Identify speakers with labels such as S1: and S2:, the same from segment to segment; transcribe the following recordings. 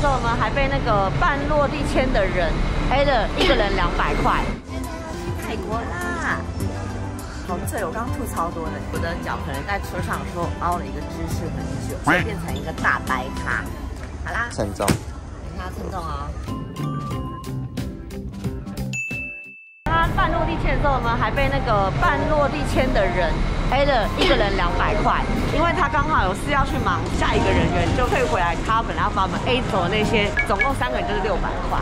S1: 之后呢，还被那个半落地签的人黑了一个人两百块。
S2: 泰国啦，好醉！我刚刚吐超多的，我的脚可能在车上的时候凹了一个姿势很久，所以变成一个大白咖。好啦，
S3: 称重。
S2: 等一下称重哦。
S1: 他半落地签的时候呢，还被那个半落地签的人 A 的一个人两百块，因为他刚好有事要去忙下一个人员，就可以回来。他本来要把我们 A 走的那些，总共三个人就是六百块。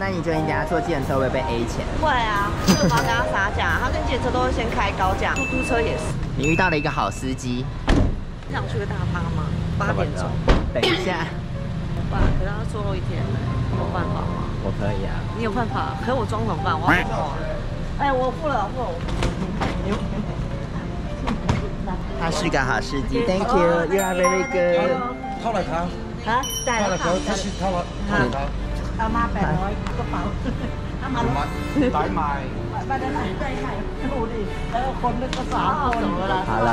S3: 那你觉得你等下坐计程车会被 A 钱？
S1: 会啊，就是我要跟他杀价，他跟计程车都会先开高价，出租车也是。
S3: 你遇到了一个好司机。
S1: 你想去个大巴吗？八点钟。
S3: 等一下。
S1: 爸，可是他最后一天，有办法吗？
S3: 我可以啊。
S1: 你有办法？可是我装怎么办？我要怎么哎，我付了，我付了。
S3: 他是个好司机，Thank you，You are very good。
S4: 掏嚟睇
S1: 啊，带
S4: 掏嚟佢，一次掏落，掏嚟睇。
S1: 阿妈病我个包，阿妈
S4: 抵卖。
S1: ไม่ได้ไหนใจใหญ่ดูดิแล้วคนนึกก็สามคนละ
S3: 好了。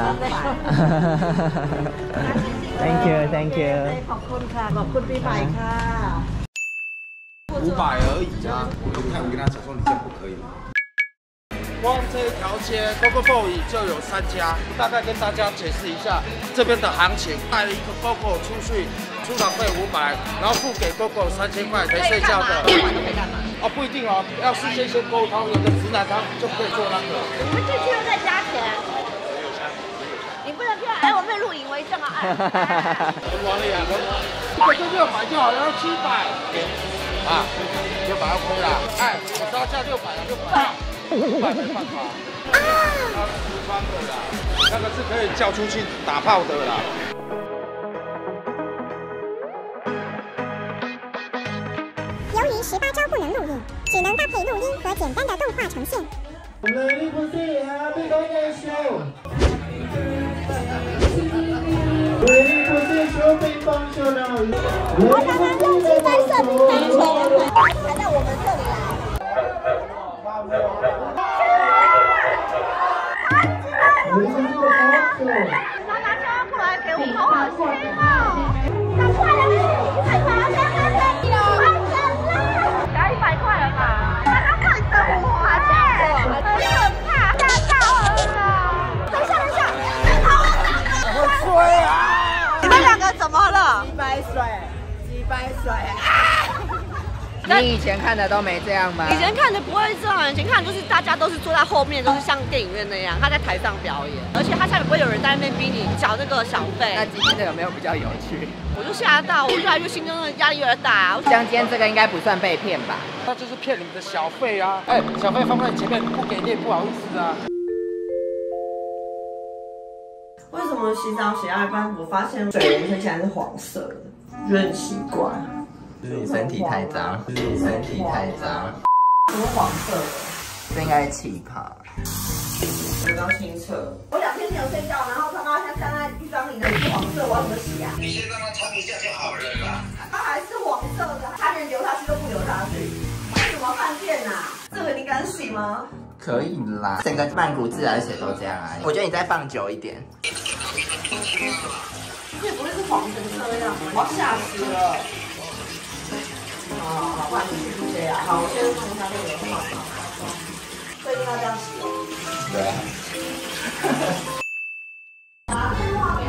S3: Thank you，Thank you。
S1: ขอบคุณค่ะ ขอบคุณปีใหม่ค่ะ
S4: 五百而已啊！我就看我跟他讲说，你这样不可以吗？ 光这一条街 GoGo Boy 就有三家，大概跟大家解释一下这边的行情。带了一个 GoGo 出去，出场费五百，然后付给 GoGo 三千块没睡觉的。哦，不一定哦，要事先先沟通，有的直男他就可以做那个。
S1: 你们进去又再加钱，你不能骗哎，我被录影为证啊！哎，
S4: 很完了呀，一个就六百就好，然后七百啊，六百要亏了。哎，我知道价六百了，六百，五百没办法。啊，四方的啦，那个是可以叫出去打炮的啦。
S5: 由于十八招不能录影，只能搭配录音和简单的动画呈现。我刚刚用鸡在射乒乓球，还到我们这里来。
S1: 拿拿胶过来给我，好恶心哦！
S5: 拿出来了，快快快快快！完整了。
S1: 加一百块了吧？
S5: 刚刚看着我耶，很可怕，吓到人了。等一下，等一下，
S4: 我吹啊！
S1: 你们两个怎么了？
S3: 你以前看的都没这样吗？
S1: 以前看的不会这样，以前看就是大家都是坐在后面，就是像电影院那样，他在台上表演，而且他下面不会有人在那边逼你缴那个小费
S3: 那。今天的有没有比较有趣？
S1: 我就吓到，我越来越心中的压力越来越大。
S3: 像今天这个应该不算被骗吧？
S4: 那就是骗你们的小费啊！哎，小费放在你前面，不给你也不好意思啊。
S2: 为什么洗澡洗到一半，我发现水纹起来是黄色的，觉得很奇怪。
S3: 是你身体太脏，是你身体太脏。
S2: 什么黄色的？
S3: 这应该是气泡。
S2: 我刚清澈。我两天没有睡觉，然后他妈他站在浴缸里的是黄色，我要怎么洗啊？
S6: 你先让他冲一下就好了啦。
S2: 它还是黄色的，它连流下去都不流下去。为什么饭店啊？这个你敢洗吗？
S3: 可以啦，整个曼谷自来水都这样啊。我觉得你再放久一点。
S2: 这不会是黄成这样吗？我要吓死了。好好好，不然你去这样。好，我先弄一下这个泡泡。所以一定要这样洗。
S3: 对啊。
S2: 啊，电话没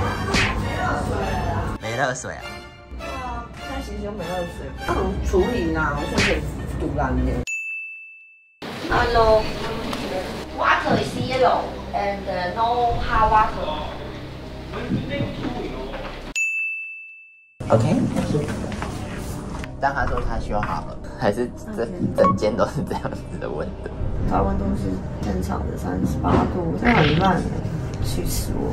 S2: 没热水了。
S3: 没热水啊。
S2: 啊，现在其实有没热水，怎么处理呢？我现在堵烂的。
S1: Hello. Water is yellow and uh, no hot water.
S3: OK。但他说他修好了，还是整整间都是这样子的温度。
S2: 它温度是正常的三十八度，这很烂，气死我！